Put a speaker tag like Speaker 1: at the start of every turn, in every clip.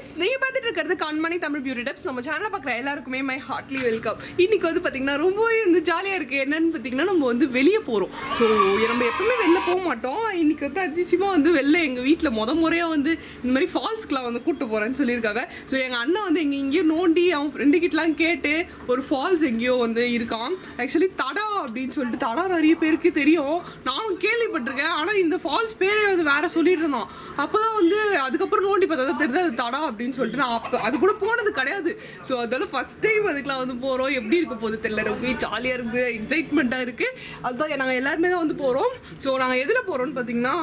Speaker 1: Friends நீங்கள் பார்த்துட்டு இருக்கிறது கண்மணி தமிழ் பியூட்டி டப்ஸ் நம்ம சேனலில் பார்க்குற எல்லாருக்குமே மை ஹார்ட்லி வெல்கம் இன்றைக்கி வந்து பார்த்திங்கன்னா ரொம்பவே வந்து ஜாலியாக இருக்குது என்னென்னு பார்த்தீங்கன்னா நம்ம வந்து வெளியே போகிறோம் ஸோ நம்ம எப்பவுமே வெளில போக மாட்டோம். இன்னைக்கு வந்து அதிசயமாக வந்து வெளில எங்கள் வீட்டில் முத முறையாக வந்து இந்த மாதிரி ஃபால்ஸ்க்குலாம் வந்து கூப்பிட்டு போகிறேன்னு சொல்லியிருக்காங்க. ஸோ எங்கள் அண்ணன் வந்து எங்கள் இங்கேயோ நோண்டி அவன் ஃப்ரெண்டு கிட்டலாம் கேட்டு ஒரு ஃபால்ஸ் எங்கேயோ வந்து இருக்கான். ஆக்சுவலி தடா அப்படின்னு சொல்லிட்டு தடா நிறைய பேருக்கு தெரியும். நானும் கேள்விப்பட்டிருக்கேன். ஆனால் இந்த ஃபால்ஸ் பேரே வந்து வேறு சொல்லிட்டு இருந்தான். அப்போ தான் வந்து அதுக்கப்புறம் நோண்டி பார்த்தா தான் தெரியுது அது தடா அப்படின்னு சொல்லிட்டு நான் அப்போ அது கூட போனது கிடையாது. ஸோ அதாவது ஃபர்ஸ்ட் டைம் அதுக்கெலாம் வந்து போகிறோம் எப்படி இருக்க போகுது தெரியல. ரொம்ப ஜாலியாக இருக்குது எக்ஸைட்மெண்ட்டாக இருக்குது அதுதான் நாங்கள் எல்லாருமே தான் வந்து போகிறோம் ஸோ நாங்கள் எதில் போகிறோம்னு பார்த்தீங்கன்னா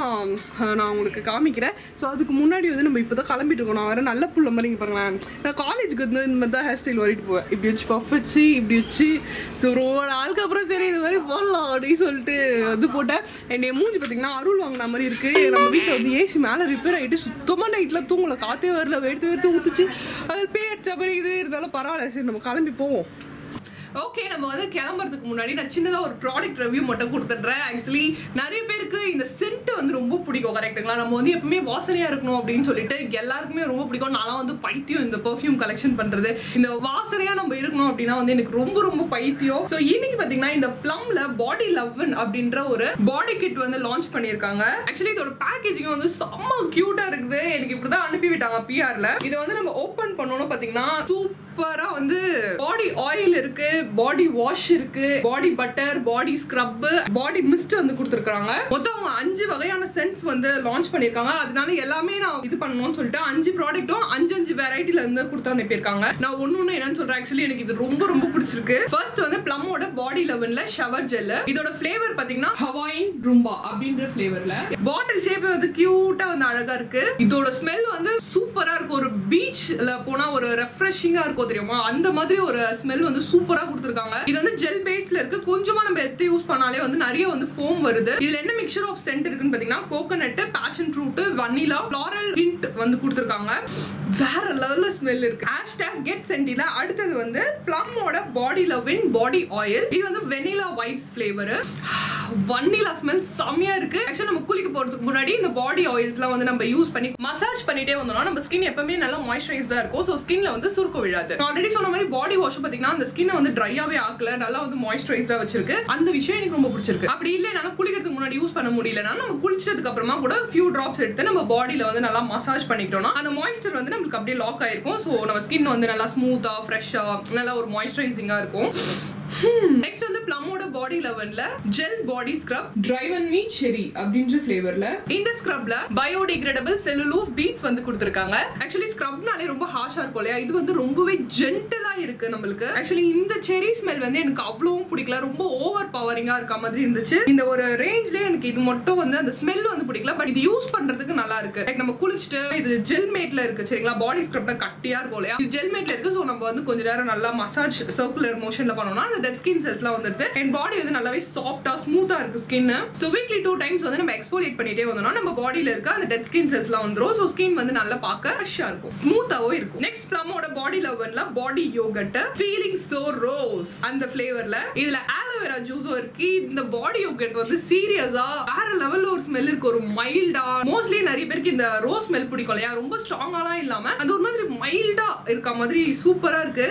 Speaker 1: நான் உங்களுக்கு காமிக்கிறேன். ஸோ அதுக்கு முன்னாடி வந்து நம்ம இப்போ தான் கிளம்பிட்டு இருக்கோம். நான் வேறு நல்ல புள்ள மாதிரி இங்கே பாருங்களேன். நான் காலேஜுக்கு வந்து இந்த மாதிரி தான் ஹேர் ஸ்டைல் வரைட்டு போவேன். இப்படி வச்சு பஃப் வச்சு இப்படி வச்சு. ஸோ ரொம்ப நாளுக்கு அப்புறம் சரி இது மாதிரி போடலாம் அப்படின்னு சொல்லிட்டு வந்து போட்டேன். என்னைய மூஞ்சி பார்த்தீங்கன்னா அருள் வாங்கின மாதிரி இருக்குது நம்ம வீட்டில் வந்து ஏசி மேலே ரிப்பேர் ஆகிட்டு சுத்தமாக நைட்டில் தூங்கலை. காற்றே வரல எடுத்து எடுத்து ஊற்றுச்சு அது பேர் சபரி இது இருந்தாலும் பரவாயில்ல சரி நம்ம கிளம்பி போவோம் ஓகே நம்ம வந்து கிளம்புறதுக்கு முன்னாடி நான் சின்னதாக ஒரு ப்ராடக்ட் ரிவ்யூ மட்டும் கொடுத்துட்றேன். ஆக்சுவலி நிறைய பேருக்கு இந்த சென்ட் வந்து ரொம்ப பிடிக்கும் கரெக்ட்டுங்களா நம்ம வந்து எப்பவுமே வாசனையாக இருக்கணும் அப்படின்னு சொல்லிட்டு எல்லாருக்குமே ரொம்ப பிடிக்கும். நான்லாம் வந்து பைத்தியம் இந்த பர்ஃப்யூம் கலெக்ஷன் பண்ணுறது இந்த வாசனையாக நம்ம இருக்கணும் அப்படின்னா வந்து எனக்கு ரொம்ப ரொம்ப பைத்தியம். ஸோ இன்னைக்கு பார்த்தீங்கன்னா இந்த ப்ளம்ல பாடி லவ்வன் அப்படின்ற ஒரு பாடி கிட் வந்து லான்ச் பண்ணியிருக்காங்க. ஆக்சுவலி இதோட பேக்கேஜிங் வந்து செம்ம க்யூட்டாக இருக்குது. எனக்கு இப்படி தான் அனுப்பி விட்டாங்க இதை வந்து நம்ம ஓப்பன் பண்ணோன்னு பார்த்தீங்கன்னா சூப்பர் வந்து பாடி ஆயில் இருக்கு பாடி வாஷ் இருக்கு body butter body scrub body mist வந்து கொடுத்துருக்காங்க மொத்தம் அவங்க அஞ்சு வகையான சென்ட்ஸ் வந்து லான்ச் பண்ணிருக்காங்க அதனால எல்லாமே நான் இது பண்ணணும்னு சொல்லிட்டு அஞ்சு ப்ராடக்ட்டும் அஞ்சு அஞ்சு வெரைட்டில இருந்து கொடுத்து அனுப்பியிருக்காங்க. நான் ஒன்னு ஒன்று என்னன்னு சொல்றேன். ஆக்சுவலி எனக்கு இது ரொம்ப ரொம்ப பிடிச்சிருக்கு. ஃபர்ஸ்ட் வந்து பிளம்மோட பாடி லெவன்ல ஷவர் ஜெல் இதோட ஃபிளேவர் பாத்தீங்கன்னா ஹவாயின் ரும்பா அப்படின்ற ஃபிளேவர்ல பாட்டில் ஷேப் வந்து கியூட்டா வந்து அழகா இருக்கு. இதோட ஸ்மெல் வந்து சூப்பரா இருக்கு. ஒரு பீச்ல போனா ஒரு ரெஃப்ரெஷிங்கா இருக்கும் தெரியுமா? அந்த மாதிரி ஒரு ஸ்மெல் வந்து சூப்பரா கொடுத்துருக்காங்க. இது வந்து ஜெல் பேஸ்ல இருக்கு. கொஞ்சமா நம்ம எத்தை யூஸ் பண்ணாலே வந்து நிறைய வந்து ஃபோம் வருது. இதுல என்ன மிக்சர் ஆஃப் சென்ட் இருக்குன்னு பாத்தீங்கன்னா coconut passion fruit vanilla floral hint வந்து கொடுத்துருக்காங்க. வேற லெவல்ல ஸ்மெல் இருக்கு. ஹேஷ்டாக் கெட் சென்டில அடுத்தது வந்து பிளம்மோட பாடி லவ்வின் பாடி ஆயில் இது வந்து vanilla vibes flavour vanilla smell செம்மையா இருக்கு. ஆக்சுவலி நம்ம குளிக்க போறதுக்கு முன்னாடி இந்த பாடி ஆயில்ஸ்லாம் வந்து நம்ம யூஸ் பண்ணி மசாஜ் பண்ணிட்டே வந்தோம்னா நம்ம ஸ்கின் எப்பவுமே நல்லா மாய்ஸ்சரைஸ்டா இருக்கும். ஸோ ஸ்கின்ல வந்து சுருக்கம் விழாது. ஆல்ரெடி சொன்ன மாதிரி பாடி வாஷ் பாத்தீங்கன்னா அந்த ஸ்கின்னை வந்து ட்ரையாவே ஆக்கல நல்லா வந்து மாய்ஸ்சரைஸ்டா வச்சிருக்கு. அந்த விஷயம் எனக்கு ரொம்ப பிடிச்சிருக்கு. அப்படி இல்லைனாலும் குளிக்கிறதுக்கு முன்னாடி யூஸ் பண்ண முடியலன்னா நம்ம குளிச்சதுக்கு அப்புறமா கூட ஃபியூ டிராப்ஸ் எடுத்து நம்ம பாடியில வந்து நல்லா மசாஜ் பண்ணிக்கிட்டோம்னா அந்த மாய்ஸ்டர் வந்து நம்மளுக்கு அப்படியே லாக் ஆயிருக்கும். ஸோ நம்ம ஸ்கின் வந்து நல்லா ஸ்மூத்தா ஃப்ரெஷ்ஷா நல்லா ஒரு மாய்ஸ்சரைசிங்கா இருக்கும். Hmm. நெக்ஸ்ட் வந்து பிளம்மோட body லெவன்ல gel body scrub driven me cherry அப்படின்ற ஃபிளேவர்ல இந்த ஸ்க்ரப்ல பயோடிகிரேடபிள் செல்லுலோஸ் பீட்ஸ் வந்து கொடுத்துருக்காங்க. ஆக்சுவலி ஸ்க்ரப்னாலே ரொம்ப ஹாஷா இருக்கும் இல்லையா? இது வந்து ரொம்பவே ஜென்டலா இருக்கு நம்மளுக்கு. ஆக்சுவலி இந்த செரி ஸ்மெல் வந்து எனக்கு அவ்வளவும் பிடிக்கல. ரொம்ப ஓவர் பவரிங்கா இருக்க மாதிரி இருந்துச்சு. இந்த ஒரு ரேஞ்ச்லயே எனக்கு இது மட்டும் வந்து அந்த ஸ்மெல் வந்து பிடிக்கல. பட் இது யூஸ் பண்றதுக்கு நல்லா இருக்கு. லைக் நம்ம குளிச்சுட்டு இது ஜெல் மேட்ல இருக்கு சரிங்களா? பாடி ஸ்க்ரப்ல கட்டியா இருக்கும் இல்லையா? இது ஜெல் மேட்ல இருக்கு. ஸோ நம்ம வந்து கொஞ்ச நேரம் நல்லா மசாஜ் சர்க்குலர் மோஷன்ல பண்ணோம்னா அந்த டெட் ஸ்கின் செல்ஸ்லாம் வந்துருது என் பாடி வந்து நல்லாவே சாஃப்டா ஸ்மூத்தா இருக்கு skin so weekly two times வந்து நம்ம எக்ஸ்போலியேட் பண்ணிட்டே வந்தோம்னா நம்ம பாடியில இருக்க அந்த டெட் ஸ்கின் செல்ஸ்லாம் வந்துடும் ஸோ ஸ்கின் வந்து நல்லா பார்க்க ஃப்ரெஷ்ஷா இருக்கும். ஸ்மூத்தாவும் இருக்கும். நெக்ஸ்ட் பிளமோட body லெவன்ல body yogurt feeling so rose அந்த ஃபிளேவர்ல இதுல ஆலோவேரா ஜூஸும் இருக்கு. இந்த பாடி யோகட் வந்து சீரியஸா வேற லெவல்ல ஒரு ஸ்மெல் இருக்கு. ஒரு மைல்டா மோஸ்ட்லி நிறைய பேருக்கு இந்த ரோஸ் ஸ்மெல் பிடிக்கும் இல்லையா? ரொம்ப ஸ்ட்ராங்காலாம் இல்லாம அது ஒரு மாதிரி மைல்டா இருக்க மாதிரி சூப்பரா இருக்கு.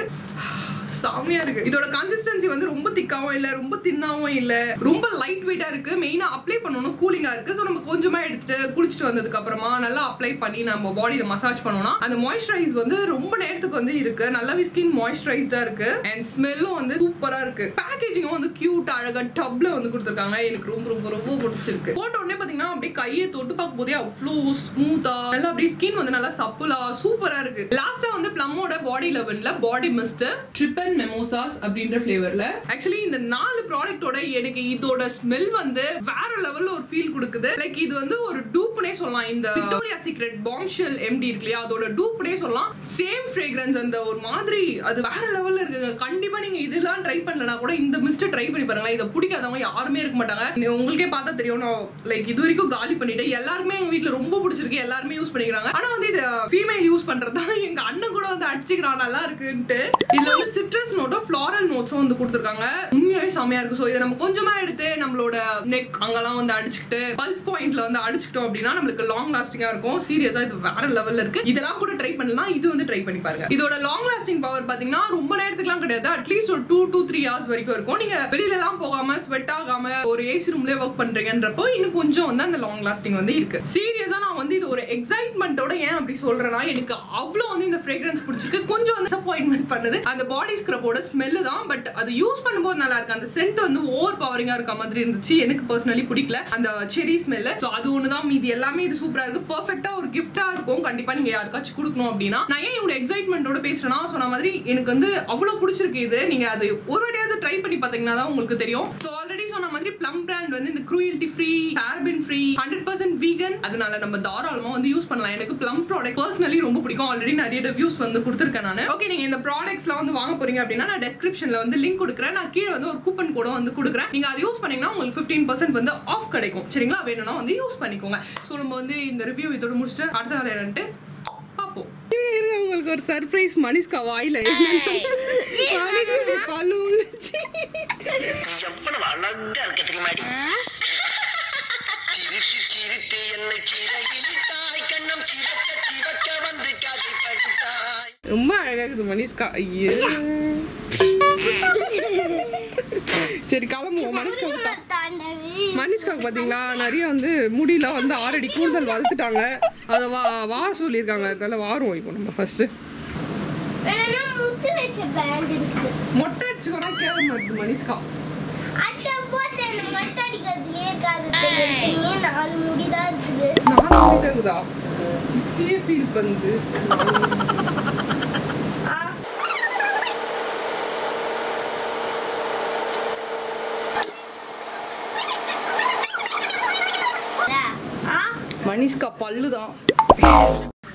Speaker 1: செம்மையா இருக்கு. இதோட கன்சிஸ்டன்சி வந்து ரொம்ப திக்காவும் இல்ல ரொம்ப தின்னாவும் இல்ல. ரொம்ப லைட் வெயிட்டா இருக்கு. மெயினா அப்ளை பண்ணணும் கூலிங்கா இருக்கு. ஸோ நம்ம கொஞ்சமா எடுத்துட்டு குளிச்சுட்டு வந்ததுக்கு அப்புறமா நல்லா அப்ளை பண்ணி நம்ம பாடியில மசாஜ் பண்ணோம்னா அந்த மாய்ஸ்சரைஸ் வந்து ரொம்ப நேரத்துக்கு வந்து இருக்கு. நல்லாவே ஸ்கின் மாய்ஸ்சரைஸ்டா இருக்கு. அண்ட் ஸ்மெல்லும் வந்து சூப்பரா இருக்கு. பேக்கேஜிங்கும் வந்து கியூட் அழகா டப்ல வந்து கொடுத்துருக்காங்க. எனக்கு ரொம்ப ரொம்ப ரொம்ப பிடிச்சிருக்கு. போட்ட உடனே பாத்தீங்கன்னா அப்படியே கையை தொட்டு பார்க்கும் போதே அவ்வளோ ஸ்மூத்தா நல்லா அப்படியே ஸ்கின் வந்து நல்லா சப்புலா சூப்பரா இருக்கு. லாஸ்டா வந்து பிளம்மோட பாடி லெவன்ல பாடி மிஸ்ட் ட்ரிப்பன் மெமோசாஸ் அப்படின்ற ஃபிளேவர்ல ஆக்சுவலி இந்த நாலு ப்ராடக்டோட எனக்கு இதோட ஸ்மெல் வந்து வேற லெவல்ல ஒரு ஃபீல் கொடுக்குது. லைக் இது வந்து ஒரு டூப்னே சொல்லலாம். இந்த விக்டோரியா சீக்ரெட் பாம்ஷெல் எம்டி இருக்கு இல்லையா அதோட டூப்னே சொல்லலாம். சேம் ஃப்ரேக்ரன்ஸ் அந்த ஒரு மாதிரி அது வேற லெவல்ல இருக்குங்க. கண்டிப்பா நீங்க இதெல்லாம் ட்ரை பண்ணலனா கூட இந்த மிஸ்ட் ட்ரை பண்ணி பாருங்களேன். இதை பிடிக்காதவங்க யாருமே இருக்க மாட்டாங்க. உங்களுக்கே பார்த்தா தெரியும். நான் லைக் இது வரைக்கும் காலி பண்ணிட்டேன். எல்லாருமே எங்க வீட்ல ரொம்ப பிடிச்சிருக்கு. எல்லாருமே யூஸ் பண்ணிக்கிறாங்க. ஆனா வந்து இது ஃபீமேல் யூஸ் பண்றது தான் எங்க அண்ணன் கூட வந்து அடிச்சுக்கிறான். நல்லா இருக்குன்ட்டு. இதுல வந்து சிட்ரஸ் சிட்ரஸ் நோட்டோ ஃப்ளாரல் நோட்ஸும் வந்து கொடுத்துருக்காங்க. உண்மையாவே செமையா இருக்கு. ஸோ இதை நம்ம கொஞ்சமா எடுத்து நம்மளோட நெக் அங்கெல்லாம் வந்து அடிச்சுக்கிட்டு பல்ஸ் பாயிண்ட்ல வந்து அடிச்சுக்கிட்டோம் அப்படின்னா நம்மளுக்கு லாங் லாஸ்டிங்கா இருக்கும். சீரியஸா இது வேற லெவல்ல இருக்கு. இதெல்லாம் கூட ட்ரை பண்ணலாம். இது வந்து ட்ரை பண்ணி பாருங்க. இதோட லாங் லாஸ்டிங் பவர் பாத்தீங்கன்னா ரொம்ப நேரத்துக்குலாம் கிடையாது. அட்லீஸ்ட் ஒரு டூ டூ த்ரீ ஹவர்ஸ் வரைக்கும் இருக்கும். நீங்க வெளியில எல்லாம் போகாம ஸ்வெட் ஆகாம ஒரு ஏசி ரூம்லயே ஒர்க் பண்றீங்கன்றப்போ இன்னும் கொஞ்சம் வந்து அந்த லாங் லாஸ்டிங் வந்து இருக்கு. சீரியஸா நான் வந்து இது ஒரு எக்ஸைட்மெண்ட்டோட ஏன் அப்படி சொல்றேன்னா எனக்கு அவ்வளோ வந்து இந்த ஃப்ரேக்ரன்ஸ் பிடிச்சிருக்கு. கொஞ்சம் வந்து அப்பாயின்மெண்ட் பண்ணுது. அந்த பாடி ஸ்க்ரப்போட ஸ்மெல்லு தான் பட் அது யூஸ் பண்ணும்போது நல்லா இருக்கு. அந்த சென்ட் வந்து ஓவர் பவரிங்காக இருக்க மாதிரி இருந்துச்சு. எனக்கு பர்சனலி பிடிக்கல. அந்த செரி ஸ்மெல்லு ஸோ அது ஒன்று தான் மீதி எல்லாமே இது சூப்பராக இருக்கு. பர்ஃபெக்டாக ஒரு கிஃப்டாக இருக்கும். கண்டிப்பாக நீங்கள் யாருக்காச்சும் கொடுக்கணும் அப்படின்னா. நான் ஏன் இவ்வளோ எக்ஸைட்மெண்ட்டோட பேசுகிறேன்னா சொன்ன மாதிரி எனக்கு வந்து அவ்வளோ பிடிச்சிருக்கு இது. நீங்கள் அது ஒரு வாட்டியாவது ட்ரை பண்ணி பார்த்தீங்கன்னா தான் உங்களுக்கு தெரியும். ஸோ ஆல்ரெடி மாதிரி ப்ளம் பிராண்ட் வந்து இந்த cruelty free carbon free hundred percent vegan அதனால நம்ம தாராளமா வந்து யூஸ் பண்ணலாம். எனக்கு ப்ளம் ப்ராடக்ட் பர்சனலி ரொம்ப பிடிக்கும். ஆல்ரெடி நிறைய ரிவ்யூஸ் வந்து கொடுத்துருக்கேன் நான். ஓகே நீங்க இந்த ப்ராடக்ட்ஸ்லாம் வந்து வாங்க போறீங்க அப்படின்னா நான் டெஸ்கிரிப்ஷன்ல வந்து லிங்க் கொடுக்குறேன். நான் கீழே வந்து ஒரு கூப்பன் கூட வந்து கொடுக்குறேன். நீங்க அதை யூஸ் பண்ணீங்கன்னா உங்களுக்கு ஃபிஃப்டீன் பர்சன்ட் வந்து ஆஃப் கிடைக்கும். சரிங்களா? வேணும்னா வந்து யூஸ் பண்ணிக்கோங்க. ஸோ நம்ம வந்து இந்த ரிவ்யூ இதோட முடிச்சுட்டு அடுத்த வேலை என்னன்ட்டு பார்ப்போம். உங்களுக்கு ஒரு சர்ப்ரைஸ் மனிஷ்கா வாயில. பல்லு
Speaker 2: எவ்வளவு அழகா இருக்க தெரியுமாடி சிரித்து சிரித்து என்னை சிறகிலிட்டாய் கண்ணம் சிவக்க சிவக்க வந்து கதை படித்தாய்
Speaker 1: ரொம்ப அழகா இருக்குது மனிஷ்கா ஐயோ. சரி கிளம்புவோம். மனிஷ்கா மனிஷ்காக்கு பார்த்தீங்களா நிறைய வந்து முடியெல்லாம் வந்து ஆறடி கூடுதல் வளர்த்துட்டாங்க. அதை வா வார சொல்லியிருக்காங்க. அதனால வாருவோம் இப்போ நம்ம ஃபர்ஸ்ட்
Speaker 3: வேணும்னா முத்து வச்ச பேண்ட் இருக்கு.
Speaker 1: மொட்டை மனிஷ்கா
Speaker 3: மட்டை இருக்காது? நாலு இருக்குது.
Speaker 1: நான் முடிதாகுதா இப்பயே ஃபீல் பண்ணுது
Speaker 3: ஆ, ஆ,
Speaker 1: மனிஷ்கா பல்லு தான்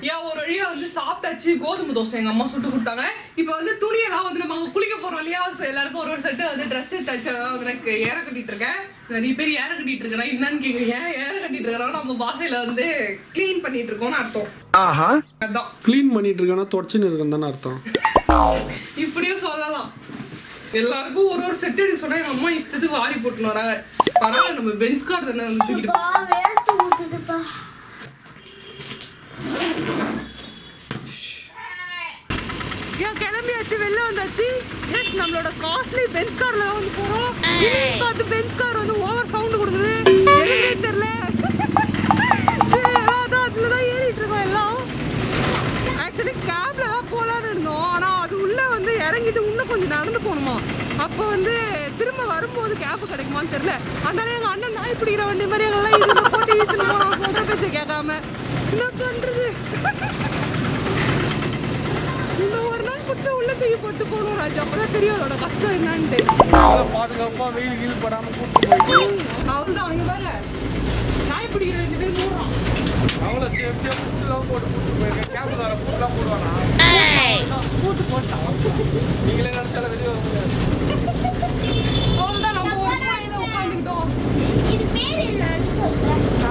Speaker 1: ஏன் ஒரு வழியா வந்து சாப்பிட்டாச்சு கோதுமை தோசை எங்க அம்மா சுட்டு கொடுத்தாங்க. இப்போ வந்து துணியெல்லாம் வந்து நம்ம அங்க குளிக்க போறோம் இல்லையா? எல்லாருக்கும் ஒரு ஒரு செட்டு வந்து ட்ரெஸ் எடுத்தாச்சு. அதான் வந்து எனக்கு ஏற கட்டிட்டு இருக்கேன். நிறைய பேர் ஏற கட்டிட்டு இருக்கேன் என்னன்னு கேக்குறீங்க? ஏற கட்டிட்டு இருக்கிறோம் நம்ம பாஷையில வந்து க்ளீன் பண்ணிட்டு இருக்கோம்னு அர்த்தம்.
Speaker 4: ஆஹா.
Speaker 1: அதான்.
Speaker 4: க்ளீன் பண்ணிட்டு இருக்கேன்னா தொடச்சுன்னு இருக்கேன் தானே அர்த்தம்.
Speaker 1: இப்படியும் சொல்லலாம். எல்லாருக்கும் ஒரு ஒரு செட் எடுக்க சொன்னா எங்க அம்மா இஷ்டத்துக்கு வாரி போட்டுன்னு வராங்க. பரவாயில்ல நம்ம பெஞ்ச் கார்டு தானே வந்து தூக்கிட்டு கிளம்பியாச்சு வெளில வந்தாச்சு. எஸ் நம்மளோட காஸ்ட்லி பென்ஸ் கார்ல வந்து போறோம். பார்த்து பென்ஸ் கார் வந்து ஓவர் சவுண்ட் கொடுக்குது எதுவுமே தெரியல சரி, அதான் அதுல தான் ஏறிட்டு இருக்கோம் எல்லாம் ஆக்சுவலி கேப்ல தான் போலான்னு இருந்தோம் ஆனா அது உள்ள வந்து இறங்கிட்டு இன்னும் கொஞ்சம் நடந்து போகணுமா அப்போ வந்து திரும்ப வரும்போது கேப் கிடைக்குமான்னு தெரியல. அதனால எங்க அண்ணன் நாய் பிடிக்கிற வண்டி மாதிரி எங்கெல்லாம் போட்டு இழுத்துட்டு பேச்ச கேட்காம. என்ன பண்றது? இன்னும் ஒரு நாள் பிடிச்ச உள்ள தூக்கி போட்டு போகணும் ராஜா. அப்பதான் தெரியும் அதோட கஷ்டம் என்னன்ட்டு.
Speaker 4: பாதுகாப்பா வெயில் கீழ் படாம கூட்டு போயிட்டு.
Speaker 1: அவள்தான் அங்க பாரு நாய் பிடிக்கிற ரெண்டு பேர் போடுறான்
Speaker 4: அவ்வளோ சேஃப்டியாக புட்டுலாம் போட்டு கூட்டு போயிருக்கேன். கேப் தர புட்டுலாம் போடுவானா?
Speaker 1: கூட்டு போட்டான்.
Speaker 4: நீங்களே நினைச்சாலும் வெளியே வர முடியாது
Speaker 1: அவள்தான் நம்ம ஒரு நாயில உட்காந்துக்கிட்டோம்
Speaker 3: இது பேர் என்னன்னு சொல்றேன்.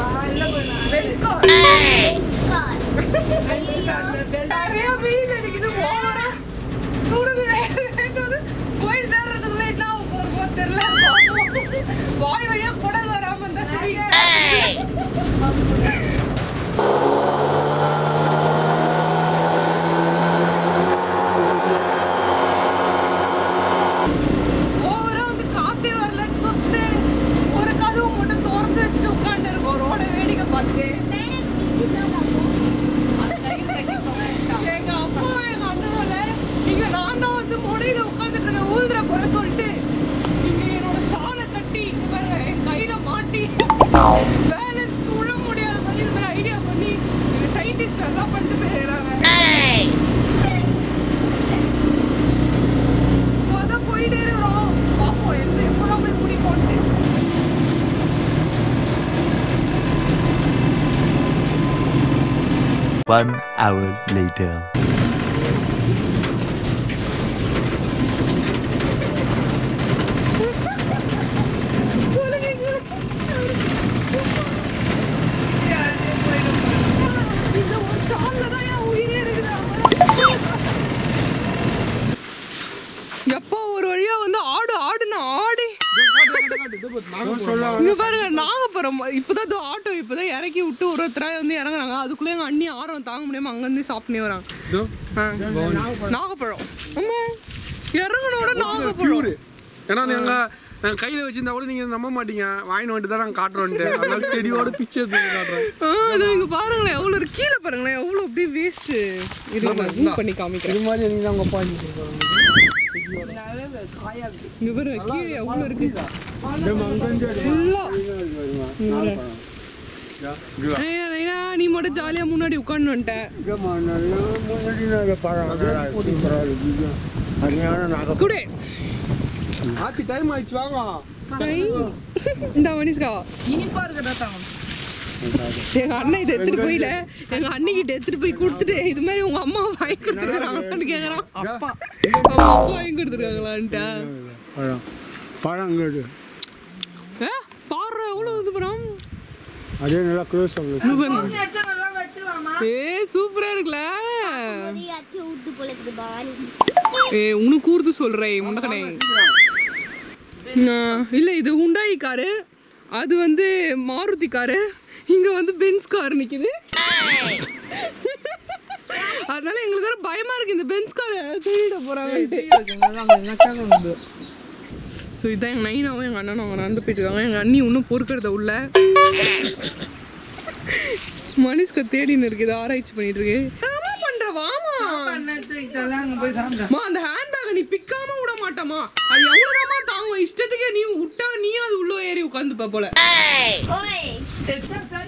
Speaker 5: One hour later.
Speaker 1: இறங்குறாங்க அதுக்குள்ள எங்க அண்ணி ஆர்வம் தாங்க முடியாம அங்க இருந்து சாப்பிட்டே வராங்க. நாகப்பழம். ஆமா இறங்கனோட நாகப்பழம்.
Speaker 4: ஏன்னா நீங்க நாங்க கையில வச்சிருந்தா கூட நீங்க நம்ப மாட்டீங்க. வாங்கிட்டு வந்துட்டு தான் நாங்க காட்டுறோன்ட்டு. அதனால செடியோட பிச்சை எடுத்து காட்டுறோம்.
Speaker 1: இங்க பாருங்களேன். எவ்வளவு இருக்கு. கீழே பாருங்களேன். எவ்வளவு அப்படியே வேஸ்ட் இருங்க நான் zoom பண்ணி காமிக்கிறேன்.
Speaker 4: இது மாதிரி நீங்க அவங்க அப்பா
Speaker 1: இங்க பாருங்க கீழே எவ்வளவு இருக்கு. ஃபுல்லா. ஐயா, ஐயா, நீ மட்டும் ஜாலியா முன்னாடி உட்காந்து வந்துட்ட குடு.
Speaker 4: ஆச்சு டைம் ஆயிடுச்சு வாங்க.
Speaker 1: ஐ. இந்த மனிஷ்கா எங்க அண்ணன் இதை எடுத்துட்டு போயில. எங்க அண்ணிக்கிட்ட எடுத்துட்டு போய் கொடுத்துட்டு இது மாதிரி உங்க அம்மா வாங்கி கொடுத்துருக்காங்களான்னு கேக்குறான். அப்பா. அவங்க அப்பா வாங்கி கொடுத்துருக்காங்களான்ட்டா.
Speaker 6: பழங்கடு
Speaker 1: ஏ, பாரு எவ்வளவு இது படம்
Speaker 6: அதே நல்லா க்ளோஸ்
Speaker 1: ஏ சூப்பரா
Speaker 3: பானி
Speaker 1: ஏ உனக்கு கூர்ந்து சொல்றேன் முண்டகனே இல்ல இது ஹுண்டாய் காரு அது வந்து மாருதி காரு இங்க வந்து பென்ஸ் கார் நிக்குது. அதனால எங்களுக்கு வேற பயமா இருக்கு இந்த பென்ஸ் கார் திருடிட போறாங்கன்ட்டு. ஸோ இதான் எங்கள் நைனாவும் எங்கள் அண்ணனும் அவங்க நடந்து போயிட்டு இருக்காங்க எங்கள் அண்ணி இன்னும் பொறுக்கிறத உள்ள மனுஷ்க தேடின்னு இருக்கு இதை ஆராய்ச்சி பண்ணிட்டு இருக்கு பண்ற? வாமா. அம்மா, அந்த ஹேண்ட்பேக்கை நீ பிக்காம விட மாட்டமா அது எவ்வளவுதாம்மா தாங்கும்? இஷ்டத்துக்கே நீ விட்டா நீயும் அது உள்ள ஏறி உட்காந்துப்ப போல.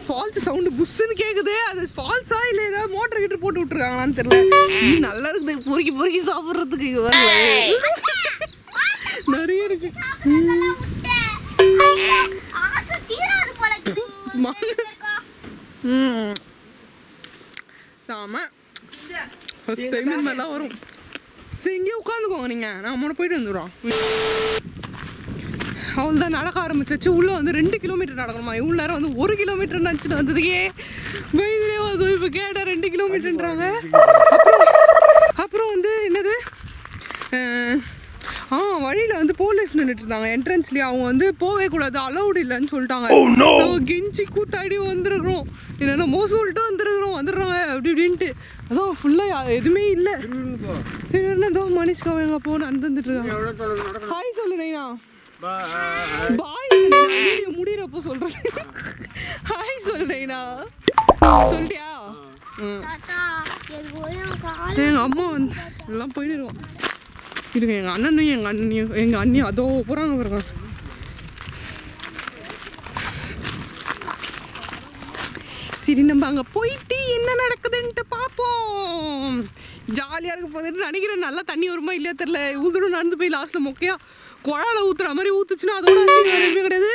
Speaker 1: ஃபால்ஸ் சவுண்ட் புஷ்ஷுன்னு கேக்குது. அது ஃபால்ஸா இல்ல ஏதாவது மோட்டர் கிட்ட போட்டு விட்டுருக்காங்களான்னு தெரியல. நல்லா இருக்குது பொறுக்கி பொறுக்கி சாப்பிடுறதுக்கு வரல. நிறைய இருக்கு.
Speaker 3: ஆசை தீராது போல இருக்குது.
Speaker 1: மண்ணு. ம் ஆமா ஃபர்ஸ்ட் டைம் இந்த மாதிரிலாம் வரும். சரி இங்கே உட்காந்துக்கோங்க நீங்க. நான் முன்ன போயிட்டு வந்துடுறோம். அவள் தான் நடக்க ஆரம்பிச்சாச்சு. உள்ள வந்து ரெண்டு கிலோமீட்டர் நடக்கணுமா? இவ்வளோ நேரம் வந்து ஒரு கிலோமீட்டர் நினச்சிட்டு வந்ததுக்கே. வயதுலேயே வந்து இப்போ கேட்டால் ரெண்டு கிலோமீட்டர்ன்றாங்க அப்புறம் வந்து என்னது அஹ், ஆ வழியில் வந்து போலீஸ் நின்றுட்டு இருந்தாங்க என்ட்ரன்ஸ்லேயே அவங்க வந்து போகவே கூடாது அலௌட் இல்லைன்னு சொல்லிட்டாங்க. நம்ம கெஞ்சி கூத்தாடி வந்துருக்குறோம். என்னென்ன மோ சொல்லிட்டு வந்துருக்குறோம் வந்துடுறாங்க அப்படி இப்படின்ட்டு. அதான் ஃபுல்லாக எதுவுமே இல்லை. என்னதோ மனுஷ்கா எங்க போ நடந்துட்டு இருக்காங்க ஹாய் சொல்லு நைனா. பாய் வீடியோ முடியறப்போ சொல்றேன். ஹாய் சொல்லு நைனா. சொல்லிட்டியா? ம்.
Speaker 3: தாத்தா எனக்கு ஒரு கால்
Speaker 1: எங்க அம்மா வந்து எல்லாம் போயிட்டு இதுங்க எங்கள் எங்க அண்ணனும் எங்க அண்ணியும் எங்க அண்ணியும் அதோ போறாங்க பாருங்க. சரி நம்ம அங்க போயிட்டு என்ன நடக்குதுன்ட்டு பார்ப்போம் ஜாலியா இருக்க போகுதுன்னு நினைக்கிறேன். நல்லா தண்ணி வருமா இல்லையா தெரியல. ஊதுடும் நடந்து போய் லாஸ்ட்ல முக்கியா குழால ஊத்துற மாதிரி ஊத்துச்சுன்னா அதோட அசிங்கம் எதுவுமே கிடையாது.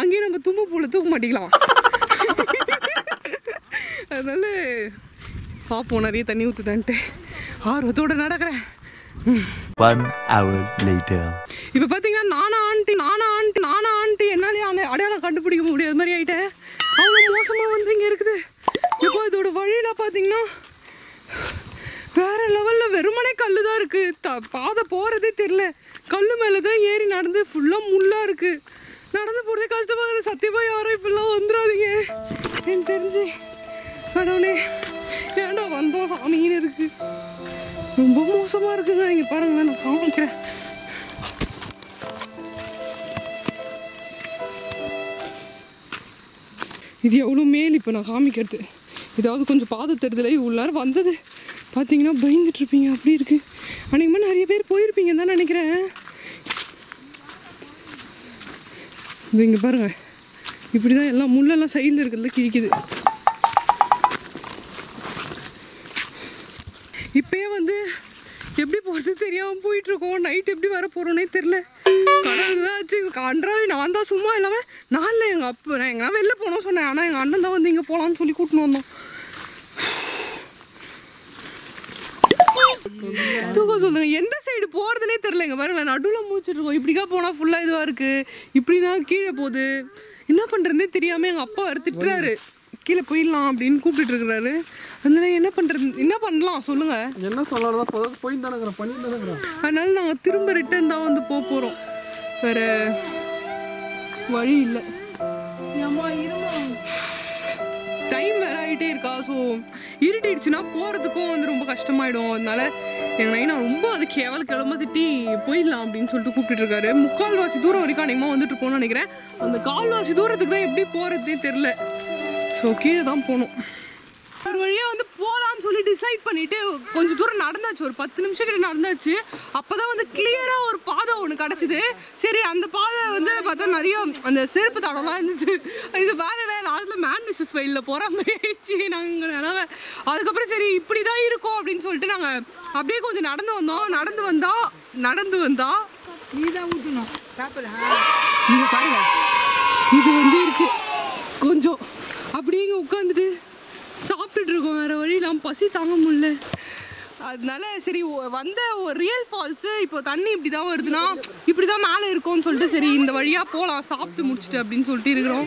Speaker 1: அங்கேயே நம்ம தும்பு போல தூக்க மாட்டிக்கலாம். அதனால பார்ப்போம் நிறைய தண்ணி ஊற்றுதான்ட்டு ஆர்வத்தோட நடக்கிறேன்.
Speaker 5: One hour later.
Speaker 1: இப்போ பார்த்தீங்கன்னா நானா ஆண்டி நானா ஆண்டி நானா ஆண்டி என்னாலே அடையாளம் கண்டுபிடிக்க முடியாத. மாதிரி ஆயிட்டேன் அவ்வளோ மோசமாக வந்து இங்கே இருக்குது. இப்போ இதோட வழியில பார்த்தீங்கன்னா வேற லெவலில் வெறுமனே கல் தான் இருக்கு. த பாதை போகிறதே தெரில கல் மேலே தான் ஏறி நடந்து ஃபுல்லாக முள்ளாக இருக்கு. நடந்து போகிறதே கஷ்டமாக இருக்குது. சத்தியமாக யாரும் இப்படிலாம் வந்துடாதீங்க எனக்கு தெரிஞ்சு கடவுளே ஏன்டா வந்தோம் சாமின்னு இருக்கு. ரொம்ப மோசமா இருக்குங்க. இங்க பாருங்க நான் காமிக்கிறேன். இது எவ்வளோ மேல் இப்போ நான் காமிக்கிறது? ஏதாவது கொஞ்சம் பாதை உள்ளார வந்தது. பார்த்தீங்கன்னா பயந்துட்டுருப்பீங்க. அப்படி இருக்குது அன்றைக்குமே நிறைய பேர் போயிருப்பீங்க தான் நினைக்கிறேன். இது இங்கே பாருங்கள் இப்படி தான் எல்லாம் முள்ளெல்லாம் சைடில் இருக்கிறதுல கிழிக்குது. இப்பயே வந்து எப்படி போகிறது தெரியாமல் போயிட்டுருக்கோம். நைட் எப்படி வர போகிறோன்னே தெரில கடவுளுக்கு தான் ஆச்சு அன்றாவே நான் தான் சும்மா இல்லாமல் நான் இல்லை எங்கள் அப்பா நான் எங்கன்னா வெளில போனோம் சொன்னேன். ஆனால் எங்கள் அண்ணன் தான் வந்து இங்கே போகலான்னு சொல்லி கூட்டின்னு வந்தோம் தூக்கம் சொல்லுங்க. எந்த சைடு போகிறதுனே தெரில இங்கே பாருங்களேன் நடுவில் மூச்சுட்டு இருக்கோம் இப்படிக்கா போனால் ஃபுல்லாக இதுவாக இருக்குது இப்படின்னா கீழே போகுது. என்ன பண்ணுறதுனே தெரியாமல் எங்கள் அப்பா வேறு திட்டுறாரு. கீழே போயிடலாம் அப்படின்னு கூப்பிட்டுட்டு இருக்கிறாரு. அதனால என்ன பண்ணுறது என்ன பண்ணலாம்? சொல்லுங்கள்
Speaker 4: என்ன சொல்லலாம் போயிட்டு தானே தானே
Speaker 1: அதனால நாங்கள் திரும்ப ரிட்டர்ன் தான் வந்து போக போகிறோம் வேற வழி இல்லை. டைம் வேற ஆகிட்டே இருக்கா? ஸோ இருட்டிடுச்சுன்னா போகிறதுக்கும் வந்து ரொம்ப கஷ்டமாயிடும். அதனால எங்கள் நைனா ரொம்ப அது கேவல கிளம்ப திட்டி போயிடலாம் அப்படின்னு சொல்லிட்டு கூப்பிட்டு இருக்காரு. முக்கால்வாசி தூரம் வரைக்கும் அநேகமாக வந்துட்டு இருக்கோம்னு நினைக்கிறேன். அந்த கால்வாசி தூரத்துக்கு தான் எப்படி போகிறதே தெரில ஸோ கீழே தான் போகணும். ஒரு வழியாக வந்து போகலான்னு சொல்லி டிசைட் பண்ணிட்டு கொஞ்சம் தூரம் நடந்தாச்சு. ஒரு பத்து நிமிஷம் கிட்ட நடந்தாச்சு. அப்பதான் வந்து கிளியராக ஒரு பாதை ஒன்று கிடச்சிது. சரி அந்த பாதை வந்து பார்த்தா நிறைய அந்த செருப்பு தடம்லாம் இருந்தது. இது வேலையில லாஸ்ட்டில் மேன் மிஸ்ஸஸ் வெயிலில் போகிற மாதிரி ஆயிடுச்சு. நாங்கள் நிலவை. அதுக்கப்புறம் சரி இப்படி தான் இருக்கும் அப்படின்னு சொல்லிட்டு நாங்கள் அப்படியே கொஞ்சம் நடந்து வந்தோம். நடந்து வந்தா நடந்து வந்தா இங்க பாருங்க. இது வந்து இருக்கு. கொஞ்சம். அப்படியே இங்கே உட்காந்துட்டு சாப்பிட்டுட்டு இருக்கோம் வேறு வழியெல்லாம் பசி தாங்க முடியல. அதனால சரி வந்த ஒரு ரியல் ஃபால்ஸு இப்போ தண்ணி இப்படி தான் வருதுன்னா இப்படி தான் மேலே இருக்கும்னு சொல்லிட்டு சரி இந்த வழியாக போகலாம் சாப்பிட்டு முடிச்சுட்டு அப்படின்னு சொல்லிட்டு இருக்கிறோம்.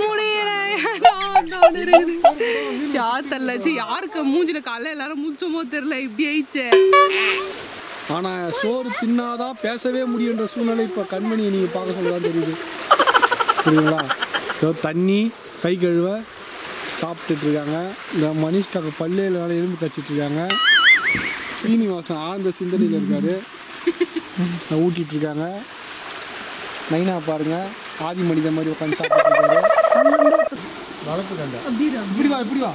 Speaker 1: முடியல. இருக்குது. யார் தெரில? சரி யாருக்கு மூஞ்சில காலைல எல்லாரும் முடிச்சோமோ தெரில இப்படி ஆயிடுச்சே.
Speaker 4: ஆனா சோறு தின்னாதான் பேசவே முடியுன்ற சூழ்நிலை இப்போ கண்மணியை நீங்க பார்க்க சொல்லதான் தெரியுது புரியுங்களா தண்ணி கை கழுவ சாப்பிட்டுட்டு இருக்காங்க இந்த மனிஷ்காக்கு பல்லையில் வேலை எலும்பு கச்சிட்டு இருக்காங்க சீனிவாசன் ஆழ்ந்த சிந்தனையில் இருக்காரு. ஊட்டிட்டு இருக்காங்க நைனா பாருங்க. ஆதி மனித மாதிரி உட்காந்து சாப்பிட்டு இருக்காரு வளர்ப்பு கண்டா. இப்படி வா இப்படி வா.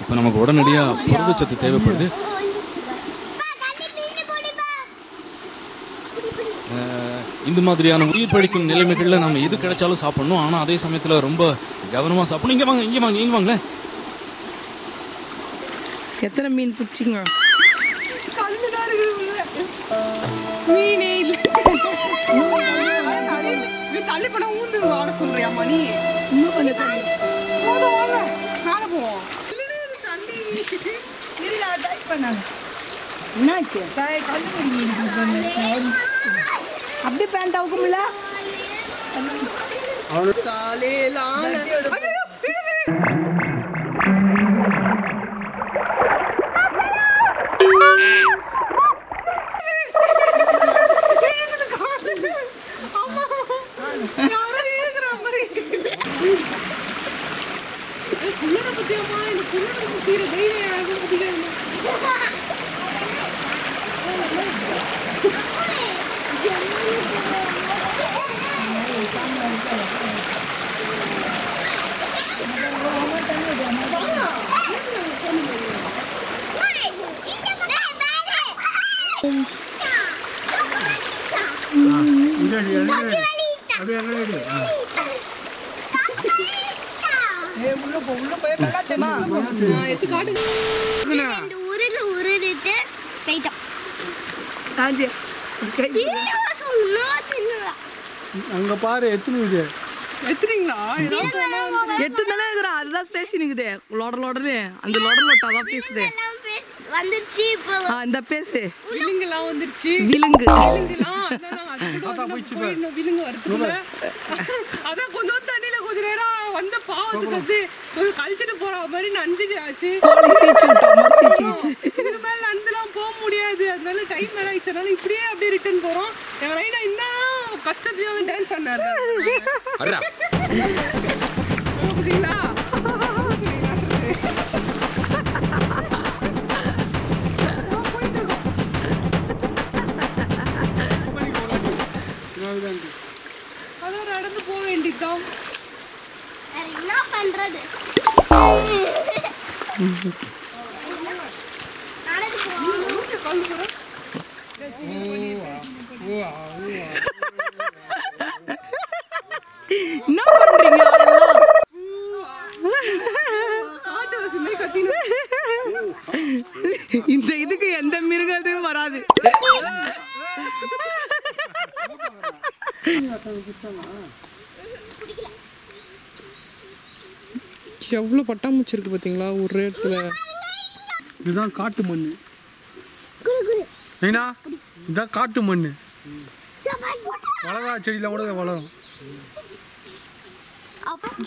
Speaker 7: இப்போ நமக்கு உடனடியாக புரதச்சத்து தேவைப்படுது. இந்த மாதிரியான உயிர் பழிக்கும் நிலைமைகளில் நம்ம எது கிடைச்சாலும் சாப்பிடணும் ஆனால் அதே சமயத்தில் ரொம்ப கவனமாக சாப்பிடணும் இங்கே வாங்க இங்கே வாங்க இங்கே வாங்களேன்
Speaker 8: எத்தனை மீன் பிடிச்சிங்க
Speaker 1: கல்லுதான் இருக்குது உள்ள. மீனே இல்ல. அதான் நிறைய மீன். நீ தள்ளி போனா ஊந்து ஆட சொல்றியா மணி இன்னும் கொஞ்சம் தள்ளி போதும் வாங்க மேல போவோம் இல்லைன்னா இது தண்ணி
Speaker 8: அப்படியே பேண்ட் அவுக்கும்ல
Speaker 1: காலையிலான ஐயோ, ஐயோ, ஐயோ. இருக்குது காலு. அம்மா, யாரோ இருக்கிற மாதிரி இருக்குது. ஏய், குள்ளன பத்தியம்மா, இந்த குள்ளன பத்தியில தைரியம் யாருக்கும் அதிகம் நான் எடுத்து காட்டுங்க
Speaker 3: ரெண்டு உருளு உருளிட்டு போயிட்டோம்
Speaker 8: ஆண்டி
Speaker 3: சீனிவாசம் இன்னும்
Speaker 4: அங்க பாரு எத்தனை இது
Speaker 1: எடுத்துறீங்களா
Speaker 8: எட்டு தானே இருக்கிறோம் அதுதான் பேசி நிக்குது லொட லொடன்னு அந்த லொட லொட்டா தான் பேசுது.
Speaker 3: வந்துருச்சு இப்போ.
Speaker 8: ஆ இந்த பேசு.
Speaker 1: விலங்குலாம் வந்துருச்சு.
Speaker 8: விலங்கு.
Speaker 1: விலங்குலாம் விலங்கு வரதுக்குள்ள. அதான் கொஞ்சம் தண்ணியில கொஞ்ச நேரம் வந்த பாவத்துக்கு வந்து கொஞ்சம் கழிச்சிட்டு போற மாதிரி நஞ்சிட்டு ஆச்சு.
Speaker 8: கோழி சீச்சு விட்டோம் மாதிரி சீச்சுக்கிச்சு.
Speaker 1: இதுக்கு மேல நடந்துலாம் போக முடியாது. அதனால டைம் வேற ஆயிடுச்சு. அதனால இப்படியே அப்படியே ரிட்டர்ன் போறோம். எங்க ரைனா இன்னும் கஷ்டத்தையும் வந்து டான்ஸ் ஆனாரு பாத்தீங்களா அதான் நடந்து போக வேண்டியதுதான்.
Speaker 3: என்ன பண்றது? நடந்து
Speaker 1: போறோம்
Speaker 8: என்ன பண்றீங்க அதெல்லாம்
Speaker 1: காட்டு வாசி மாதிரி கத்தின்னு
Speaker 8: இந்த இதுக்கு எந்த மிருகத்தையும் வராது
Speaker 1: எவ்வளோ பட்டாம்பூச்சி இருக்கு பார்த்தீங்களா ஒரு இடத்துல.
Speaker 4: இதுதான் காட்டு மண் ஏன்னா இதுதான் காட்டு மண். வளரா செடியில் கூட வளரும்.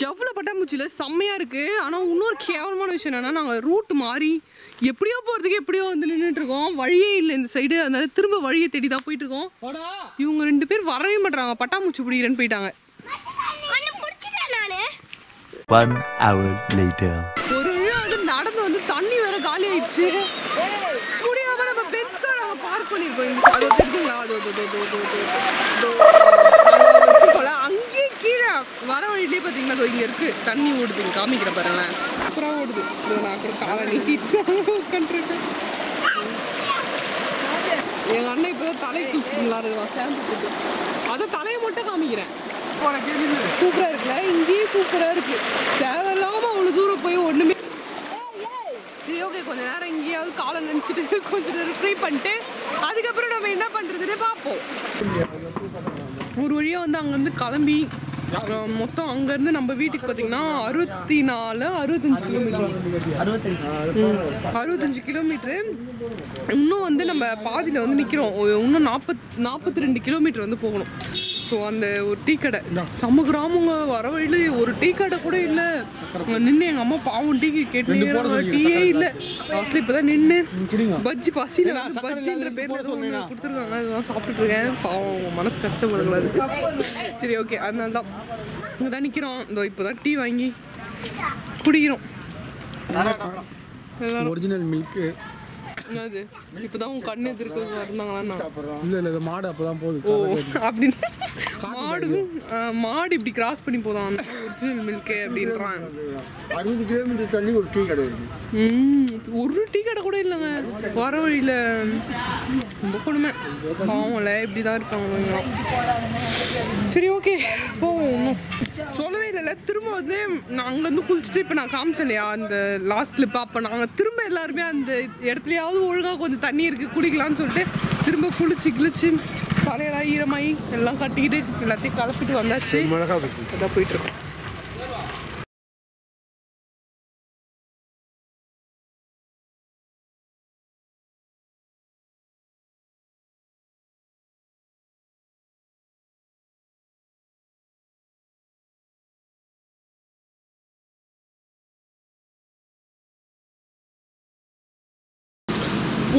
Speaker 1: எவ்வளோ பட்டாம்பூச்சியில்? செம்மையாக இருக்குது ஆனால் இன்னொரு கேவலமான விஷயம் என்னன்னா நாங்கள் ரூட் மாறி எப்படியோ போகிறதுக்கு எப்படியோ வந்து நின்றுட்டு இருக்கோம். வழியே இல்லை இந்த சைடு அதனால திரும்ப வழியை தேடி தான் போயிட்டு இருக்கோம். இவங்க ரெண்டு பேர் வரவே மாட்டாங்க பட்டாம்பூச்சி பிடிக்கிறேன்னு போயிட்டாங்க.
Speaker 5: One hour later.
Speaker 1: ஒரு நடந்து வந்து தண்ணி வேற காலி ஆயிடுச்சு முடியாம நம்ம பென்ஸ் பார்க் பண்ணிருக்கோம் அது தெரிஞ்சுங்களா அது வச்சுக்கோல அங்கேயே கீழே வர வழியிலே பாத்தீங்களா இங்க இருக்கு தண்ணி ஓடுது காமிக்கிற பாருங்களேன் அப்புறம் ஓடுது நான் காலை நீட்டிட்டு உட்காந்துருக்கேன் எங்க அண்ணன் இப்பதான் தலை குளிச்சுங்களா இருக்கலாம் அதை தலையை மட்டும் காமிக்கிறேன் சூப்பரா இருக்குல்ல? இங்கேயே சூப்பரா இருக்கு. தேவையில்லாம அவ்வளவு தூரம் போய் ஒண்ணுமே சரி ஓகே கொஞ்ச நேரம் எங்கேயாவது காலை நினைச்சிட்டு கொஞ்ச நேரம் ஃப்ரீ பண்ணிட்டு அதுக்கப்புறம் நம்ம என்ன பண்றதுன்னு பார்ப்போம். ஒரு வழியா வந்து அங்கேருந்து கிளம்பி மொத்தம் அங்கேருந்து நம்ம வீட்டுக்கு பார்த்தீங்கன்னா அறுபத்தி நாலு அறுபத்தஞ்சு கிலோமீட்டர் அறுபத்தஞ்சு கிலோமீட்டரு இன்னும் வந்து நம்ம பாதியில் வந்து நிற்கிறோம் இன்னும் நாற்பத் நாற்பத்தி ரெண்டு கிலோமீட்டர் வந்து போகணும். ஸோ அந்த ஒரு டீ கடை. நம்ம கிராமங்க வர வழியில ஒரு டீ கடை கூட இல்லை. நின்று எங்கள் அம்மா பாவம் டீ கேட்டு டீயே இல்லை. லாஸ்ட்ல இப்போ தான் நின்று பஜ்ஜி பசியில் பஜ்ஜின்ற பேரில் கொடுத்துருக்காங்க. அதெல்லாம் சாப்பிட்டுட்டு இருக்கேன். பாவம் மனசு கஷ்டப்படக்கூடாது சரி ஓகே அதனால தான். இங்கே தான் நிற்கிறோம் இதோ இப்போ தான் டீ வாங்கி குடிக்கிறோம்.
Speaker 4: ஒரிஜினல் மில்க்கு
Speaker 1: என்னது? இப்பதான் உன் கண்ணு எதிர்க்க இருந்தாங்களா
Speaker 4: இல்லை இல்லை மாடு அப்போ தான் போகுது
Speaker 1: அப்படின்னு? மாடு மாடு இப்படி கிராஸ் பண்ணி போதான் ஒரிஜினல் மில்கே அப்படின்றான்.
Speaker 6: அறுபது கிலோமீட்டர் தள்ளி ஒரு டீ கடை இருக்கு.
Speaker 1: ஒரு டீ கடை கூட இல்லைங்க. வர வழியில ரொம்ப கொடுமை. பாவம்ல இப்படி தான் இருக்காங்க. சரி ஓகே போவோம். சொல்லவே இல்லைல்ல. திரும்ப வந்து நான் அங்கேருந்து குளிச்சுட்டு இப்போ நான் காமிச்சேன் இல்லையா அந்த லாஸ்ட் கிளிப் அப்போ. நாங்கள் திரும்ப எல்லாருமே அந்த இடத்துலயாவது ஒழுங்காக கொஞ்சம் தண்ணி இருக்குது குடிக்கலாம்னு சொல்லிட்டு திரும்ப குளிச்சு கிழிச்சு தலையெல்லாம் ஈரமாயி எல்லாம் கட்டிக்கிட்டு எல்லாத்தையும் கலப்பிட்டு வந்தாச்சு.
Speaker 6: மிளகா
Speaker 1: அதான் போயிட்டு இருக்கோம்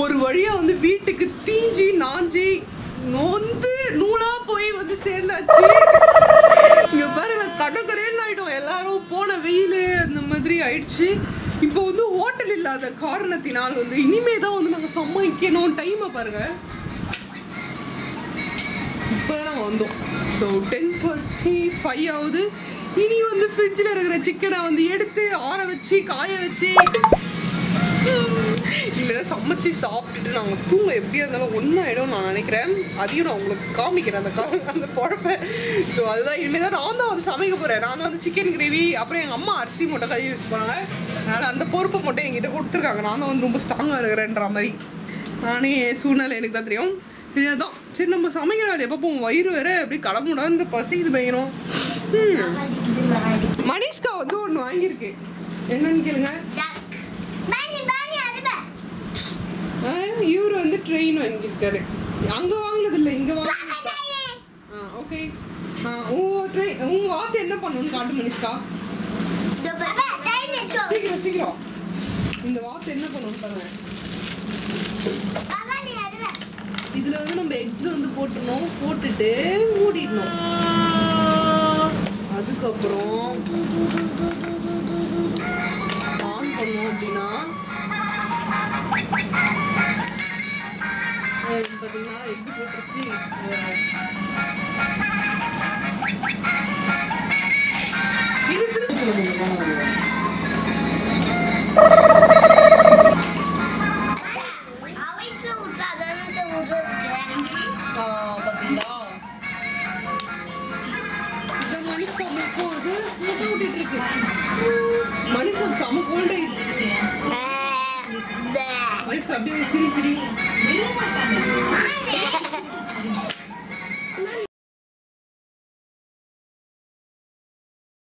Speaker 1: ஒரு வழியா வந்து வீட்டுக்கு தீஞ்சி நாஞ்சி நொந்து நூலா போய் வந்து சேர்ந்தாச்சு. இங்க பாரு நான் கடற்கரையில் ஆயிடும். எல்லாரும் போன வெயில் அந்த மாதிரி ஆயிடுச்சு. இப்போ வந்து ஹோட்டல் இல்லாத காரணத்தினால் வந்து இனிமே தான் வந்து நாங்கள் சம்மதிக்கணும் டைமை பாருங்க. இப்போ நாங்கள் வந்தோம். ஸோ டென் ஃபார்ட்டி ஃபைவ் ஆகுது. இனி வந்து ஃப்ரிட்ஜில் இருக்கிற சிக்கனை வந்து எடுத்து ஆற வச்சு காய வச்சு இல்லை சமைச்சு சாப்பிட்டுட்டு நாங்கள் தூங்க எப்படியா இருந்தாலும் ஒன்றாயிடும் நான் நினைக்கிறேன். அதையும் நான் உங்களுக்கு காமிக்கிறேன் அந்த அந்த குழப்ப ஸோ அதுதான். இனிமேல் தான் நான் தான் வந்து சமைக்க போகிறேன் நான் தான் வந்து சிக்கன் கிரேவி அப்புறம் எங்கள் அம்மா அரிசி மட்டும் கழுவி வச்சு போனாங்க அதனால் அந்த பொறுப்பை மட்டும் என்கிட்ட கொடுத்துருக்காங்க. நான் தான் வந்து ரொம்ப ஸ்ட்ராங்காக இருக்கிறேன்ற மாதிரி. நானே சூழ்நிலை எனக்கு தான் தெரியும். அதான். சரி நம்ம சமைக்கிற வேலை எப்போ போவோம் வயிறு வேற அப்படியே கிளம்புடா இந்த பசிக்குது பயணம் மனிஷ்கா வந்து ஒன்று வாங்கியிருக்கு. என்னன்னு கேளுங்க. இவர் வந்து ட்ரெயின் வாங்கியிருக்காரு. அங்க வாங்கினது இங்கே இங்க வாங்கினது ஓகே உன் ட்ரெயின் உன் வாத்து என்ன பண்ணணும்னு காட்டு மனிஷ்கா சீக்கிரம் சீக்கிரம். இந்த வாத்து என்ன பண்ணணும் பாருங்க.
Speaker 3: இதில்
Speaker 1: இதுல வந்து நம்ம எக்ஸ் வந்து போட்டணும் போட்டுட்டு மூடிடணும். அப்படின்னா இது போட்டுருச்சு. இது